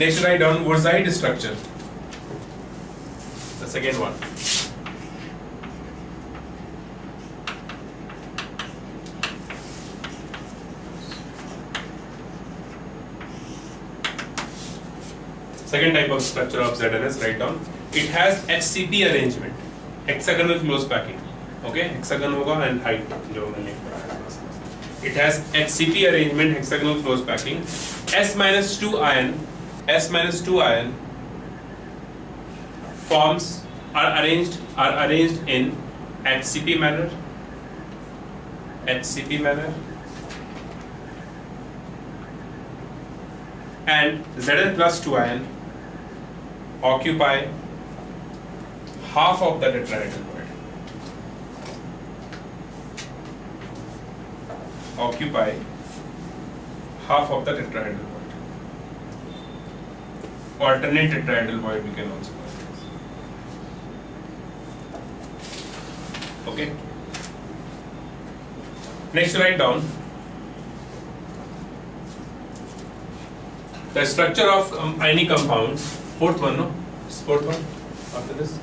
Next write down Wurtzite structure. The second one. Second type of structure of ZNS, write down. It has HCP arrangement, hexagonal close packing. Okay, hexagon होगा and height जो मैंने पढ़ा है It has HCP arrangement, hexagonal close packing. S minus two ion, S minus two ion forms are arranged are arranged in HCP manner. HCP manner. And Zn plus 2 ion occupy half of the tetrahedral void. Occupy half of the tetrahedral. Alternate tetrahedral void we can also call this. Okay. Next write down the structure of um, ionic compounds. Fourth one, no? Fourth one after this.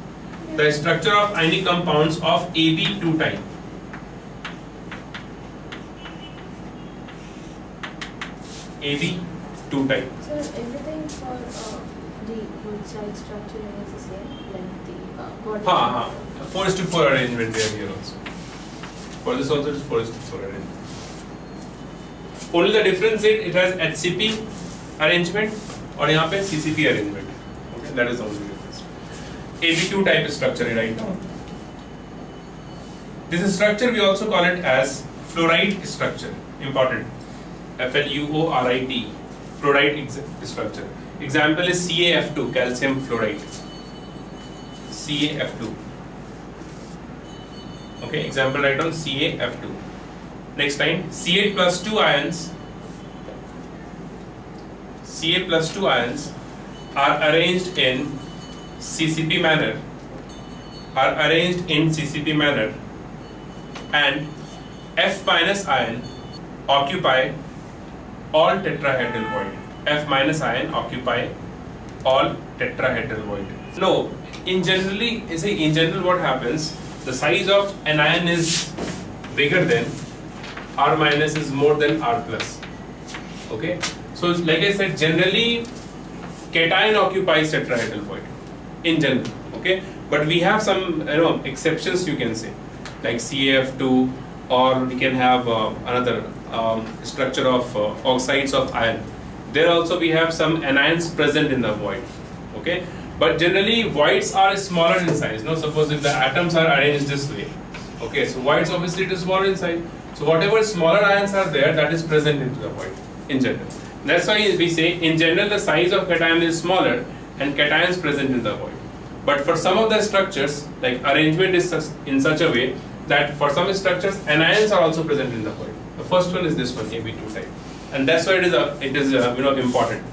The structure of ionic compounds of AB2 type two type. Sir, everything for uh, the wurtzite structure is the same, like the uh, quadrant. Ha, ha. Four is to four arrangement there here also. For this also it is four is to four arrangement. Only the difference is it has HCP arrangement और यहाँ पे CCP arrangement. Okay, that is the only difference. AB2 type structure right now. This structure we also call it as fluorite structure. Important. F L U O R I T E. Fluoride structure. Example is CaF2, calcium fluoride. CaF2. Okay, example write down CaF2. Next line, Ca plus 2 ions, Ca plus 2 ions are arranged in CCP manner, are arranged in CCP manner and F minus ion occupy all tetrahedral void. F minus ion occupy all tetrahedral void. No, in generally, see, in general, what happens? The size of an ion is bigger than R minus is more than R plus. Okay, so like I said, generally, cation occupies tetrahedral void in general. Okay, but we have some you know exceptions you can say, like CAF2, or we can have uh, another um, structure of uh, oxides of iron. There also we have some anions present in the void. Okay, but generally voids are smaller in size. No, suppose if the atoms are arranged this way. Okay, so voids obviously it is smaller in size. So whatever smaller ions are there, that is present into the void in general. That's why we say in general the size of cation is smaller and cations present in the void. But for some of the structures, like arrangement is in such a way that for some structures anions are also present in the void The first one is this one, AB2 type, and that's why it is a, it is a, you know important.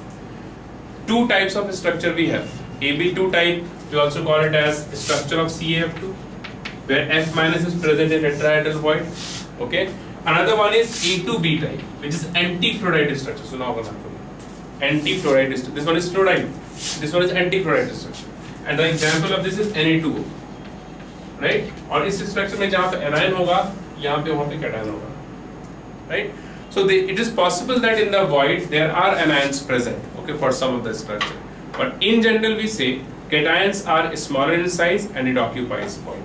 Two types of structure we have. AB2 type, we also call it as structure of CaF2, where F minus is present in tetrahedral void. Okay. Another one is A2B type, which is anti-fluoride structure. So now what Anti-fluoride structure. This one is fluoride. This one is anti-fluoride structure. And the example of this is Na2O. Right? और इस structure में जहाँ पे anion होगा, यहाँ पे वहाँ पे cation होगा. Right? So it is possible that in the void there are anions present. Okay, for some of the structure. But in general we say cations are smaller in size and it occupies void.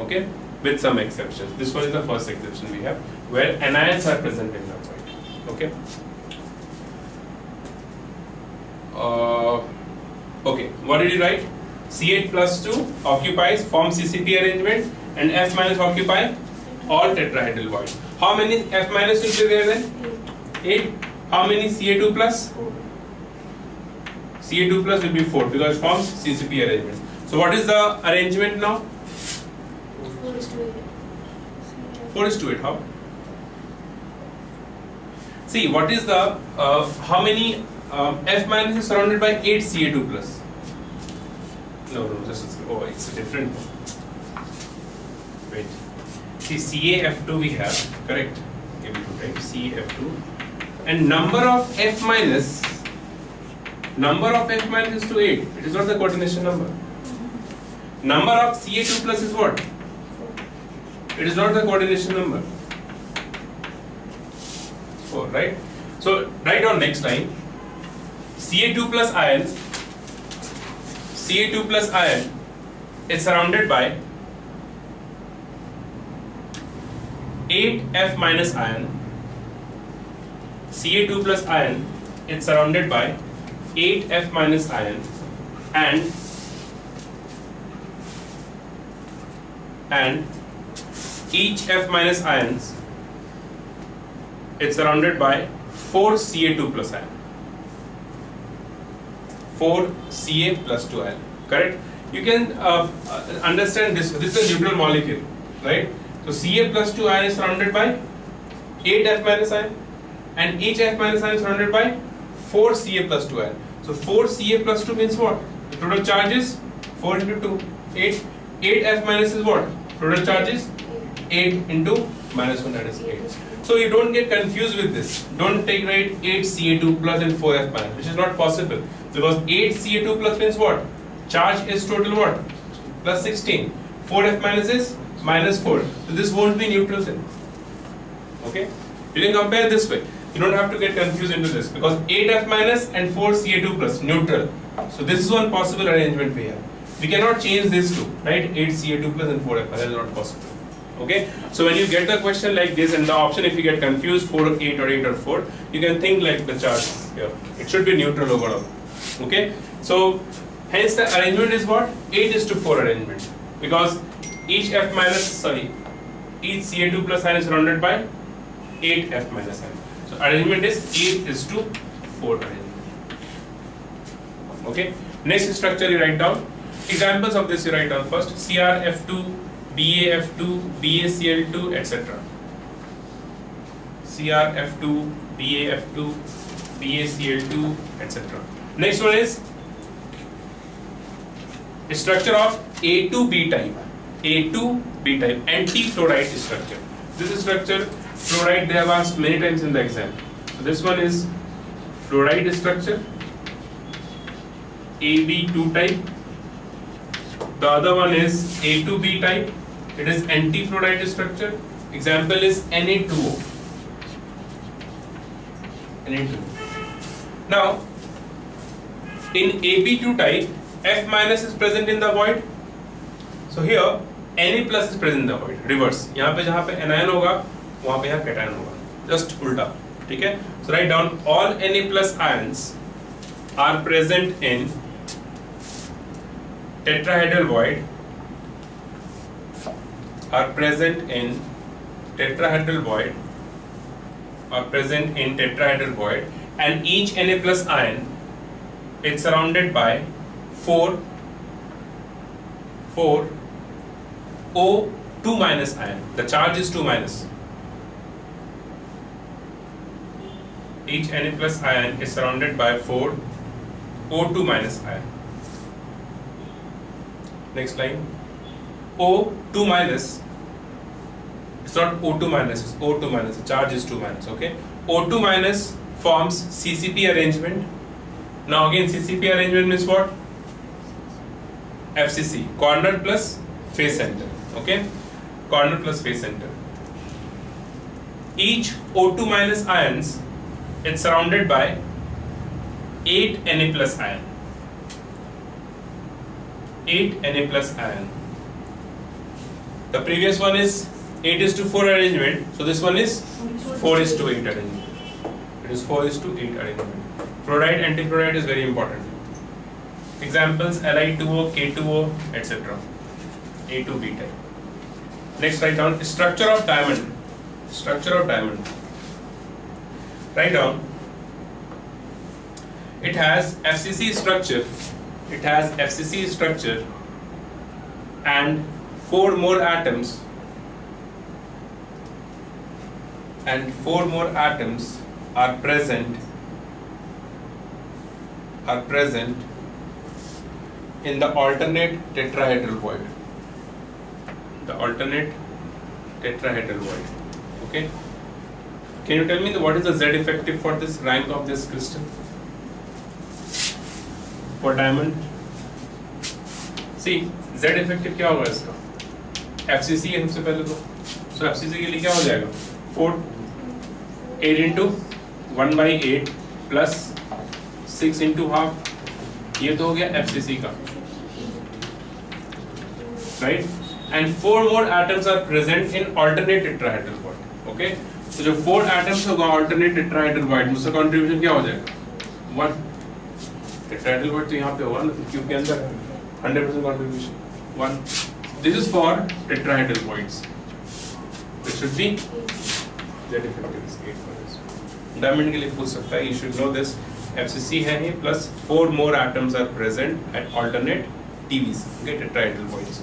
Okay, with some exceptions. This one is the first exception we have where anions are present in the void. Okay. Uh, okay, what did you write? Ca plus 2 occupies form CCP arrangement and F minus occupy all tetrahedral void. How many F minus will be there then? 8. How many Ca2 plus? Ca2 plus will be 4 because it forms CCP arrangement. So what is the arrangement now? Four is to eight. 4 is to 8. How? See, what is the, uh, how many um, F minus is surrounded by 8 Ca2 plus? No, no, just, oh, it's a different one. Wait. See, CaF2 we have, correct? AB2 type, CaF2. And number of F minus Number of F minus is to 8. It is not the coordination number. Number of Ca2 plus is what? It is not the coordination number. 4, right? So write down next line. Ca2 plus ion, Ca2 plus ion is surrounded by 8F minus ion. Ca2 plus ion is surrounded by 8F minus ion and and each F minus ions is surrounded by 4 Ca2 plus ion. 4 Ca plus 2 ion. Correct? You can uh, uh, understand this. This is a neutral molecule, right? So Ca plus 2 ion is surrounded by 8 F minus ion, and each F minus ion is surrounded by 4 Ca plus 2 ion. So 4 Ca plus 2 means what? The total charge is 4 into 2, 8. 8 F minus is what? Total charge is 8 into minus 1 that is 8. So you don't get confused with this. Don't take right 8 Ca2 plus and 4 F minus, which is not possible. Because 8 Ca2 plus means what? Charge is total what? Plus 16. 4 F minus is minus 4. So this won't be neutral then. Okay? You can compare this way. You don't have to get confused into this because 8F minus and 4 Ca2 plus neutral. So this is one possible arrangement we have. We cannot change this two, right? 8 Ca2 plus and 4F minus is not possible. Okay, so when you get the question like this and the option if you get confused 4 or 8 or 8 or 4, you can think like the chart here. It should be neutral overall. Okay, so hence the arrangement is what? 8 is to 4 arrangement because each F minus, sorry, each Ca2 plus ion is surrounded by 8 F minus ion. So arrangement is 8 is to 4 arrangement. Okay, next structure you write down. Examples of this you write down first SrF2 BAF2, BaCl2, etc. SrF2, BAF2, BaCl2, etc. Next one is structure of A2B type. A2B type, anti-fluoride structure. This structure, fluoride they have asked many times in the exam. So this one is fluoride structure, AB2 type. The other one is A2B type, it is anti-fluoride structure. Example is Na2O. Na2. Now, in AB2 type, F minus is present in the void. So here, any plus is present the world reverse यहाँ पे जहाँ पे anion होगा, वहाँ पे यहाँ cation होगा. Just उल्टा. ठीक है? So write down all any plus ions are present in tetrahedral void are present in tetrahedral void are present in tetrahedral void and each any plus ion it's surrounded by four four 4 O2 minus ion. The charge is 2 minus. Each Na plus ion is surrounded by 4 O2 minus ion. Next line. O2 minus it's not O2 minus, it's O2 minus. The charge is 2 minus, okay? O2 minus forms CCP arrangement. Now again CCP arrangement means what? FCC, corner plus face center, okay? Corner plus face center. Each O2 minus ions is surrounded by 8 Na plus ion. 8 Na plus ion. The previous one is 8 is to 4 arrangement. So this one is 4 is to 8 arrangement. It is 4 is to 8 arrangement. Fluoride, antifluoride is very important. Examples Li2O, K2O, etc. A to B type. Next write down structure of diamond. Structure of diamond. Write down. It has FCC structure. It has FCC structure and four more atoms and four more atoms are present are present in the alternate tetrahedral void the alternate tetrahedral void okay can you tell me the, what is the z effective for this rank of this crystal for diamond see Z effective क्या होगा इसका FCC है सबसे पहले तो सो FCC के लिए क्या हो जाएगा four eight into one by eight plus six into half ये तो हो गया एफसीसी का right and four more atoms are present in alternate tetrahedral bond. Okay तो जो फोर एटम्स होगा ऑल्टरनेट टेट्राहेड्रल वाइड में उसका कंट्रीब्यूशन क्या हो जाएगा? वन टेट्राहेड्रल वाइड तो यहाँ पे होगा ना क्यूब के अंदर hundred percent contribution one this is four tetrahedral voids it should be diamond के लिए पूछ सकता है you should know this FCC है ही plus four more atoms are present at alternate TVs okay tetrahedral voids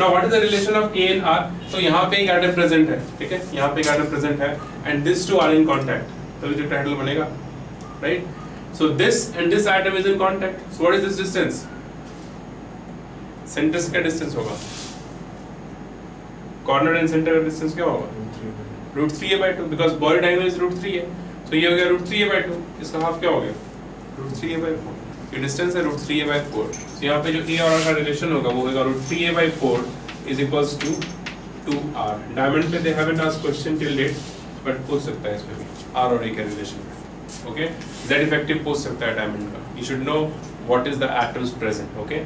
now what is the relation of a and r तो यहाँ पे एक एटम प्रेजेंट है, ठीक है? यहाँ पे एक एटम प्रेजेंट है and this two are in contact तभी जो टाइटल बनेगा right so this and this atom is in contact so what is this distance centre का डिस्टेंस होगा? कॉर्नर एंड सेंटर का डिस्टेंस क्या होगा? Root three a by two because body diagonal is root three है सो ये हो गया root three a by two इसका हाफ़ क्या हो गया? Root three a by four ये डिस्टेंस है root three a by four तो यहाँ पे जो ए और का रिलेशन होगा वो होगा root three a by four is equals to two r diamond पे they haven't asked question till date but पूछ सकता है इसमें भी आर और ए का रिलेशन ओके जेड इफ़ेक्टिव पूछ सकता है डायमंड का you should know what is the atoms present okay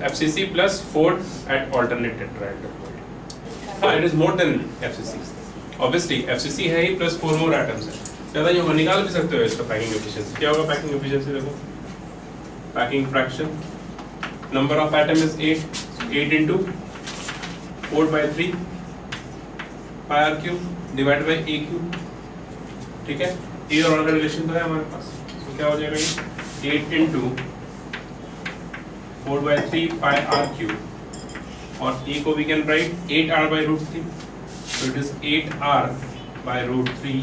FCC plus 4 at alternate tetrahedral point. हाँ, it is more than FCC. Obviously FCC है ही plus 4 more atoms है. ज़्यादा ये निकाल भी सकते हो इसका packing efficiency. क्या होगा packing efficiency देखो? packing fraction. Number of atom is 8, so 8 into 4 by 3 pi r cube divided by a cube. ठीक है? ए और ऑर्डर रिलेशन तो है हमारे पास। तो क्या हो जाएगा ये? Eight into four by three pi r cube और ए को we can write eight r by root three तो it is eight r by root three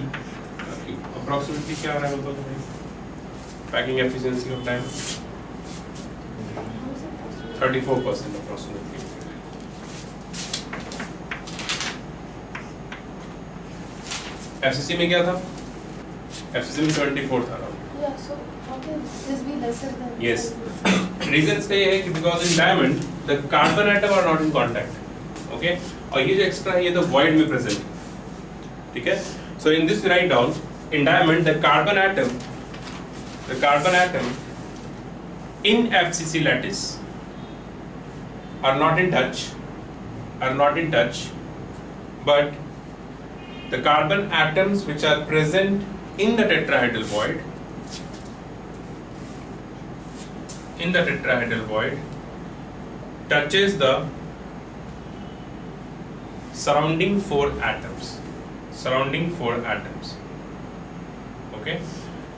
approximately क्या आ रहा है बताओ packing efficiency of time 34 percent approximately. FCC में क्या था? FCC में 74 था Yeah, so how can this be lesser than? Yes. Reason इसका ये है कि because in diamond the carbon atom are not in contact okay और ये जो एक्स्ट्रा है ये तो वॉइड में प्रेजेंट ठीक है? So in this write down in diamond the carbon atom the carbon atom in FCC lattice are not in touch are not in touch but the carbon atoms which are present in the tetrahedral void in the tetrahedral void touches the surrounding four atoms surrounding four atoms okay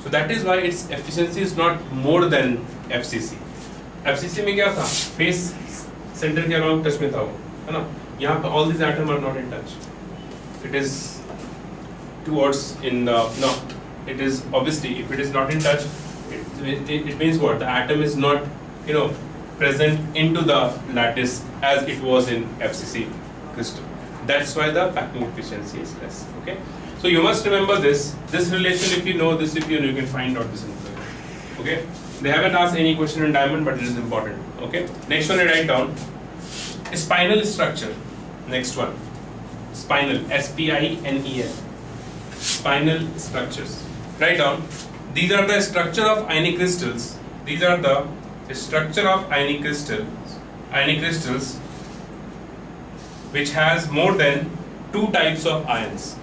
so that is why its efficiency is not more than FCC FCC में क्या था face centre के around touch में था वो है ना यहाँ पे all these atoms are not in touch it is towards in the no it is obviously if it is not in touch it, it, it means what? The atom is not, you know, present into the lattice as it was in FCC crystal. That's why the packing efficiency is less. Okay. So you must remember this. This relation, if you know this, if you know, you can find out this information. Okay. They haven't asked any question in diamond, but it is important. Okay. Next one, I write down spinel structure. Next one, spinel. S P I N E L. Spinel structures. Write down these are the structure of ionic crystals. These are the structure of ionic crystals. Ionic crystals which has more than two types of ions.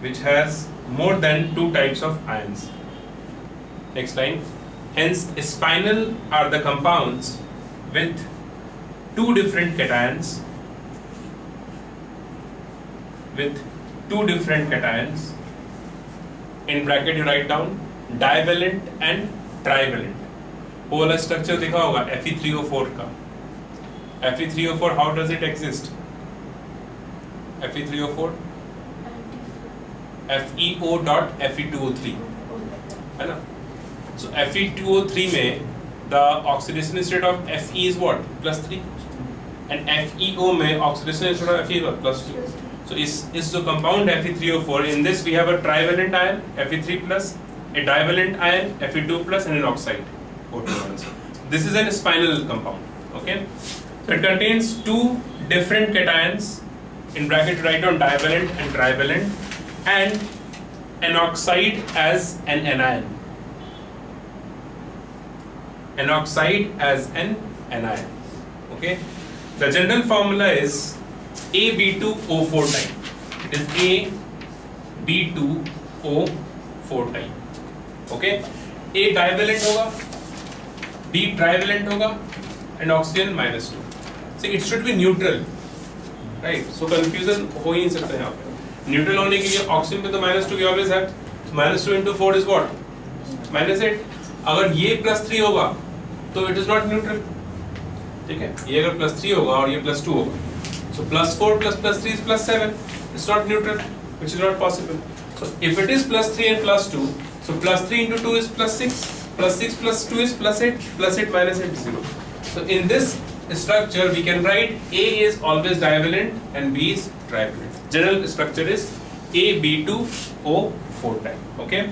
Which has more than two types of ions. Next line. Hence, spinel are the compounds with two different cations with two different cations in bracket you write down divalent and trivalent वो वाला structure देखा होगा Fe3O4 का Fe3O4 how does it exist Fe3O4 FeO dot Fe2O3 है ना so Fe2O3 में the oxidation state of Fe is what plus 3 and FeO में oxidation state of Fe is plus 2 So is the compound Fe3O4. In this we have a trivalent ion Fe3 plus a divalent ion Fe2 plus and an oxide O2. This is a spinel compound. Okay, so it contains two different cations. In bracket, write down divalent and trivalent, and an oxide as an anion. An oxide as an anion okay the general formula is A B two O four time it is A B two O four time okay A divalent होगा B trivalent होगा and oxygen minus two so it should be neutral right so confusion हो ही सकता यहाँ पे. Neutral होने के लिए ऑक्सीजन पे तो माइनस टू ऑब्वियस है. Minus two into four is what minus eight अगर ये प्लस थ्री होगा तो इट इज़ नॉट न्यूट्रल ठीक है ये अगर प्लस थ्री होगा और ये प्लस टू होगा so plus four plus plus three is plus seven it's not neutral which is not possible so if it is plus three and plus two so plus three into two is plus six plus 6 plus 2 is plus 8 plus 8 minus 8 is 0 so in this structure we can write a is always divalent and b is trivalent general structure is a b2 o 4 type okay